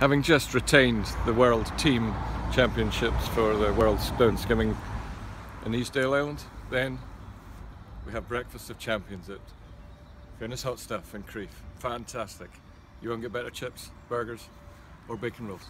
Having just retained the World Team Championships for the World Stone Skimming in Easdale Island, then we have Breakfast of Champions at Fiona's Hot Stuff in Crieff. Fantastic. You won't get better chips, burgers, or bacon rolls.